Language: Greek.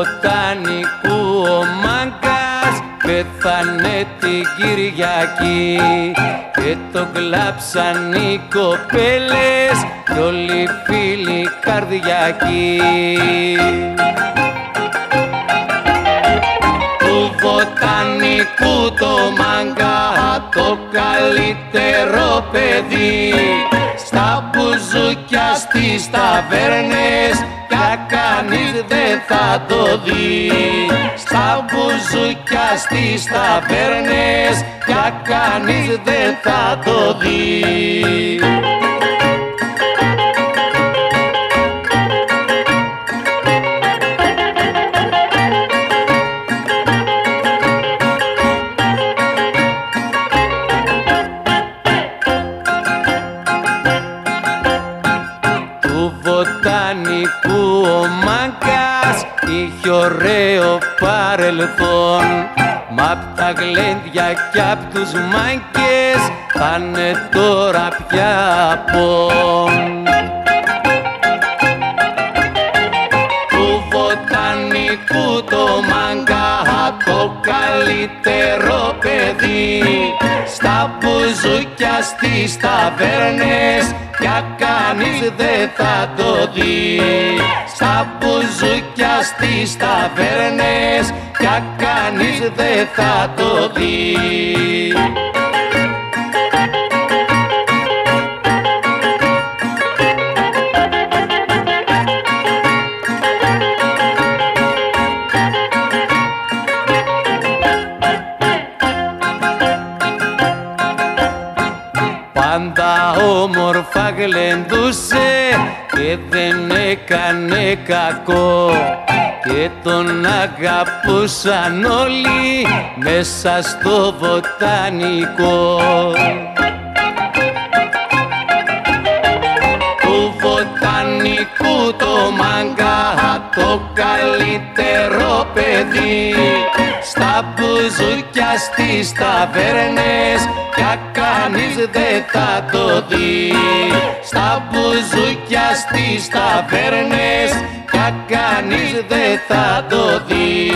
βοτανικού ο μάγκας πέθανε την Κυριακή και το κλάψαν οι κοπέλες κι όλοι οι φίλοι καρδιακοί. Του βοτανικού το μάγκα το καλύτερο παιδί στα μπουζούκια στις ταβέρνες κανείς δεν θα το δεις. Στα μπουζούκια στις ταβέρνες Πια κανείς δεν θα το δεις ωραίο παρελθόν. Μ' απ' τα γλέντια κι απ' τους μάγκες πάνε τώρα πια πόν Του βοτανικού το μάγκα το καλύτερο μπουζούκια στις ταβέρνες πια κανείς δεν θα το δει. Στα μπουζούκια στις ταβέρνες πια κανείς δεν θα το δει Πάντα όμορφα γλεντούσε και δεν έκανε κακό και τον αγαπούσαν όλοι μέσα στο βοτανικό. Του βοτανικού το μάγκα το καλύτερο παιδί στα μπουζούκια στις ταβέρνες ταβέρνε, κανείς δεν θα το δει. Στα μπουζούκια στις ταβέρνες Πια δεν θα το δει.